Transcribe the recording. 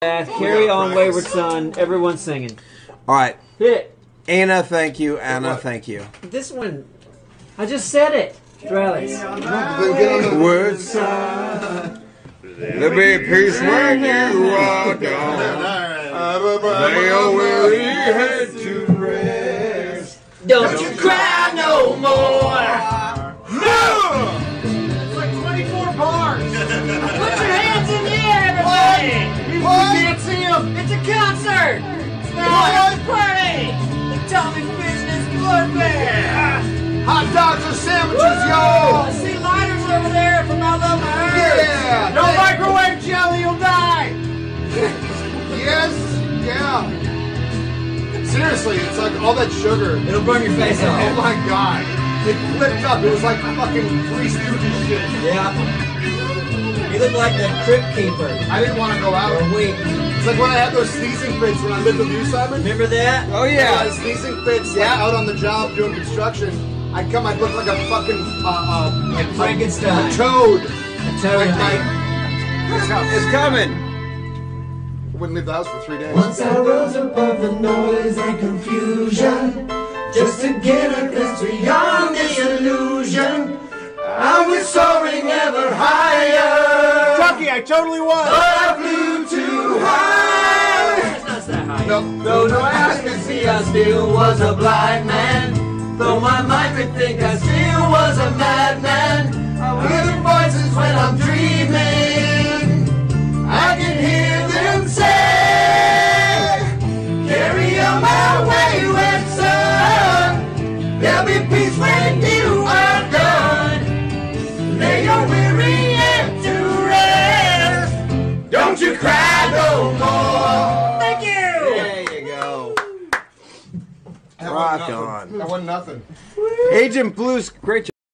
Uh, carry on, wayward son. Everyone's singing. All right. Hit. Anna, thank you. Anna, thank you. This one, I just said it. Rallies. Word side. There'll be peace when you are gone. Lay your weary head to rest. Don't you cry no more. Him. It's a concert. It's not a party. The Tommy Business Blood Bear. Hot dogs and sandwiches, I y'all. see lighters over there from my love my Yeah. No microwave jelly, you'll die. Yes. Yeah. Seriously, it's like all that sugar. It'll burn your face off. Oh my god. It flipped up. It was like fucking Three Stooges shit. Yeah. You look like the crypt keeper. I didn't want to go out. Or wait, It's like when I had those sneezing fits when I lived with you, Simon. remember that? Oh, I yeah. had sneezing fits like, out on the job doing construction. I'd come, I'd look like a fucking uh, uh, Like Frankenstein. a toad. I tell Like you. my, it's how- It's coming. wouldn't leave the house for three days. Once I rose above the noise and confusion Just to get a glimpse beyond the illusion I was soaring ever higher Chucky, I totally was. But I flew too high It's Though no eyes could see, I still was a blind man. Though my mind could think, I still was a madman. I hear the voices Rock nothing. on. That wasn't nothing. Agent Blues, great job.